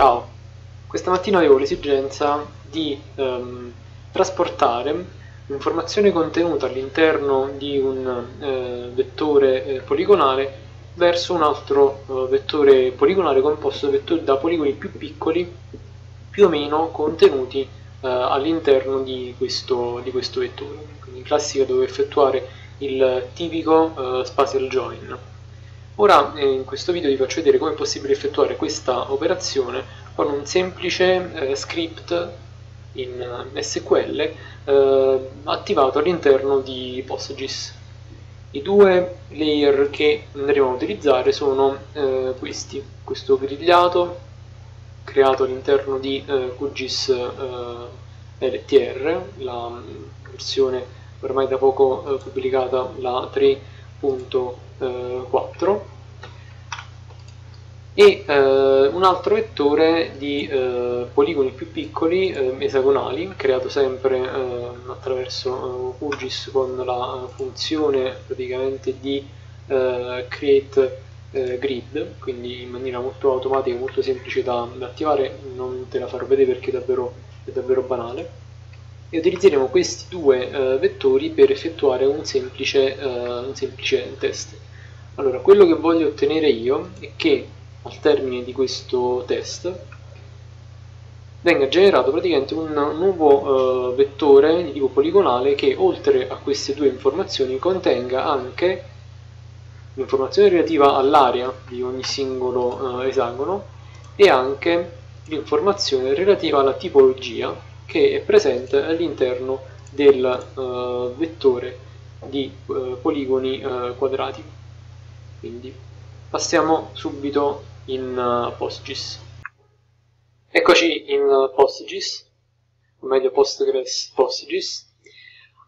Ciao, questa mattina avevo l'esigenza di ehm, trasportare l'informazione contenuta all'interno di un eh, vettore eh, poligonale verso un altro eh, vettore poligonale composto da, poligoni più piccoli, più o meno contenuti eh, all'interno di di questo vettore. Quindi in classica devo effettuare il tipico eh, spatial join. Ora eh, in questo video vi faccio vedere come è possibile effettuare questa operazione con un semplice eh, script in eh, SQL eh, attivato all'interno di PostGIS. I due layer che andremo a utilizzare sono eh, questi, questo grigliato creato all'interno di eh, QGIS LTR, la mm, versione ormai da poco pubblicata, la 3.1 4 e eh, un altro vettore di eh, poligoni più piccoli, eh, esagonali, creato sempre eh, attraverso QGIS eh, con la funzione praticamente di eh, create grid, quindi in maniera molto automatica, molto semplice da, da, attivare, non te la farò vedere perché è davvero, è davvero banale. E utilizzeremo questi due vettori per effettuare un semplice, un semplice test. Allora, quello che voglio ottenere io è che al termine di questo test venga generato praticamente un nuovo uh, vettore di tipo poligonale che oltre a queste due informazioni contenga anche l'informazione relativa all'area di ogni singolo uh, esagono e anche l'informazione relativa alla tipologia che è presente all'interno del uh, vettore di poligoni quadrati. Quindi passiamo subito in uh, PostGIS. Eccoci in uh, PostGIS, o meglio Postgres PostGIS.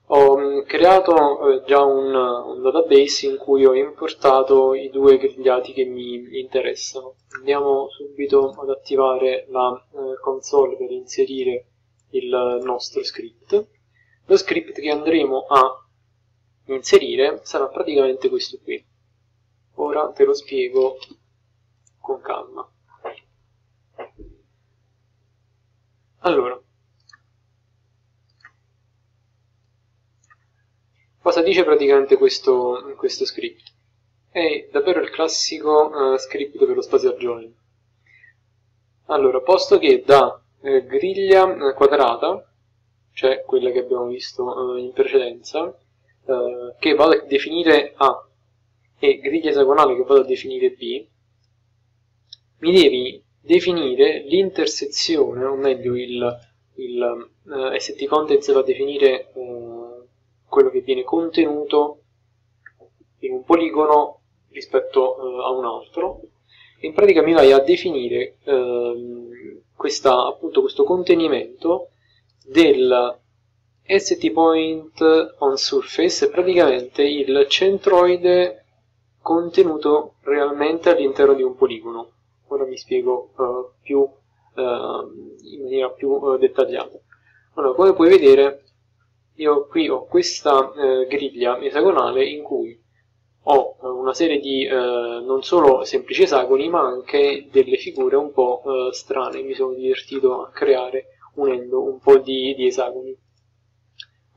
Ho um, creato uh, già un, un, database in cui ho importato i due grigliati che mi interessano. Andiamo subito ad attivare la console per inserire il nostro script. Lo script che andremo a inserire sarà praticamente questo qui. Ora te lo spiego con calma. Allora, cosa dice praticamente questo, questo script? È davvero il classico uh, script per lo spatial join. Allora, posto che da eh, griglia eh, quadrata, cioè quella che abbiamo visto eh, in precedenza, eh, che vado a definire A e griglia esagonale che vado a definire B, mi devi definire l'intersezione, o meglio il, il eh, st contents va a definire uh, quello che viene contenuto in un poligono rispetto uh, a un altro. E in pratica mi vai a definire ehm, questa, appunto, questo contenimento del st point on surface praticamente il centroide contenuto realmente all'interno di un poligono ora vi spiego uh, più, uh, in maniera più uh, dettagliata. Allora, come puoi vedere, io qui ho questa griglia esagonale in cui ho una serie di non solo semplici esagoni, ma anche delle figure un po' strane. Mi sono divertito a creare unendo un po' di, di esagoni.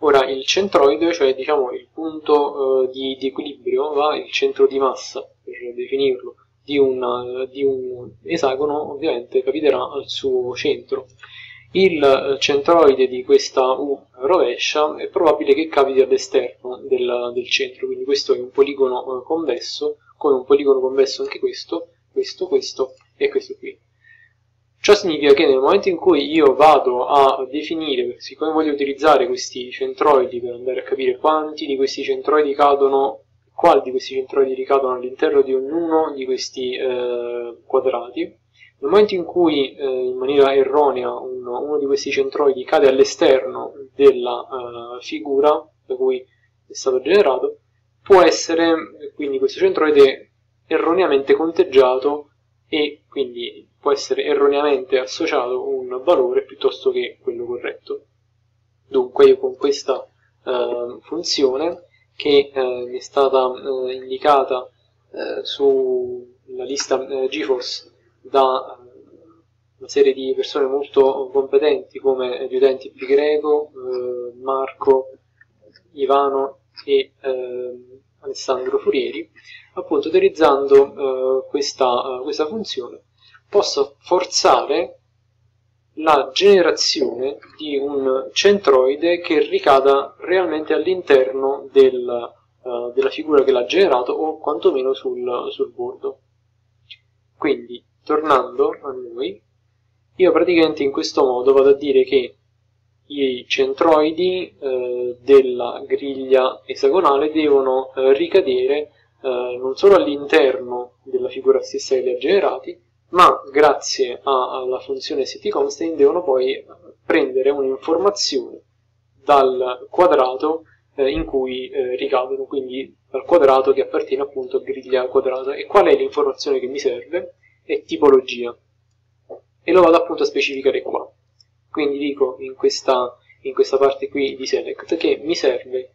Ora il centroide, cioè diciamo il punto di, di equilibrio, va il centro di massa, per definirlo, di, una, di un esagono ovviamente capiterà al suo centro. Il eh, centroide di questa U rovescia è probabile che capiti all'esterno del, del, centro, quindi questo è un poligono eh, convesso, come un poligono convesso anche questo, questo, questo e questo qui. Ciò significa che nel momento in cui io vado a definire, siccome voglio utilizzare questi centroidi per andare a capire quanti di questi centroidi cadono quali di questi centroidi ricadono all'interno di ognuno di questi eh, quadrati. Nel momento in cui eh, in maniera erronea uno, uno, di questi centroidi cade all'esterno della eh, figura da cui è stato generato, può essere quindi questo centroide erroneamente conteggiato e quindi può essere erroneamente associato un valore piuttosto che quello corretto. Dunque io con questa eh, funzione che eh, mi è stata eh, indicata eh, sulla lista GeForce da, una serie di persone molto competenti come gli utenti Pi Greco, eh, Marco, Ivano e eh, Alessandro Furieri, appunto utilizzando eh, questa, questa funzione posso forzare la generazione di un centroide che ricada realmente all'interno del, uh, della figura che l'ha generato o quantomeno sul, sul bordo. Quindi, tornando a noi, io praticamente in questo modo vado a dire che i centroidi eh, della griglia esagonale devono eh, ricadere eh, non solo all'interno della figura stessa che li ha generati, ma grazie alla funzione setConstant devono poi prendere un'informazione dal quadrato eh, in cui eh, ricadono, quindi dal quadrato che appartiene appunto a griglia quadrata. E qual è l'informazione che mi serve? È tipologia. E lo vado appunto a specificare qua. Quindi dico in questa, in questa parte qui di select che mi serve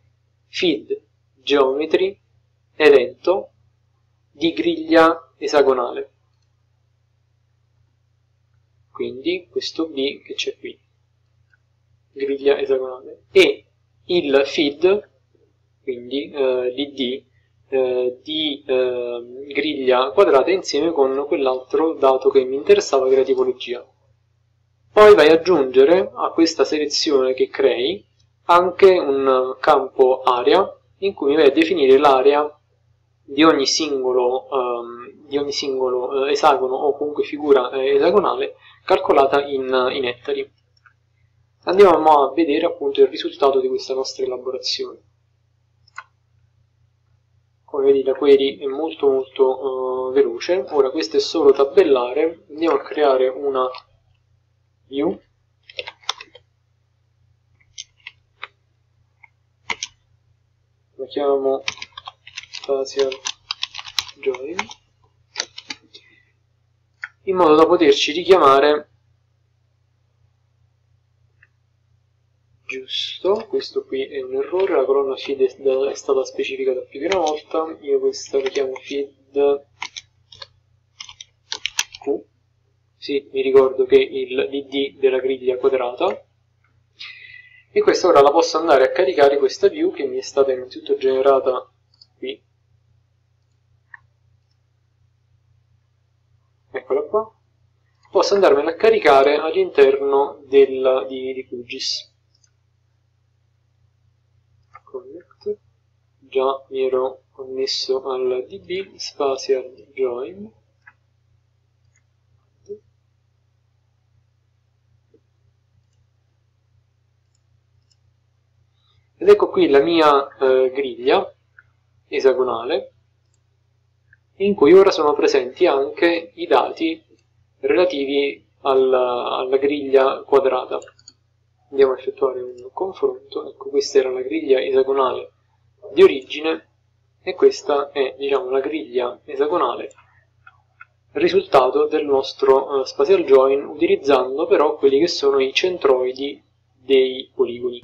feed geometry evento di griglia esagonale quindi questo B che c'è qui, griglia esagonale, e il feed, quindi eh, l'id eh, di eh, griglia quadrata insieme con quell'altro dato che mi interessava che era tipologia. Poi vai ad aggiungere a questa selezione che crei anche un campo area in cui vai a definire l'area di ogni singolo, um, di ogni singolo uh, esagono o comunque figura uh, esagonale calcolata in, in ettari. Andiamo a vedere appunto il risultato di questa nostra elaborazione. Come vedi la query è molto molto uh, veloce, ora questo è solo tabellare, andiamo a creare una view la chiamo spatial join in modo da poterci richiamare. Giusto, questo qui è un errore, la colonna feed è stata specificata più di una volta, io questa la chiamo feed Q, sì, mi ricordo che il l'id della griglia quadrata, e questa ora la posso andare a caricare questa view che mi è stata innanzitutto generata eccola qua, posso andarmela a caricare all'interno di, di QGIS. Connect, già mi ero connesso al DB, spatial join, ed ecco qui la mia eh, griglia esagonale in cui ora sono presenti anche i dati relativi alla, alla griglia quadrata. Andiamo a effettuare un confronto, ecco questa era la griglia esagonale di origine e questa è diciamo la griglia esagonale risultato del nostro uh, spatial join utilizzando però quelli che sono i centroidi dei poligoni.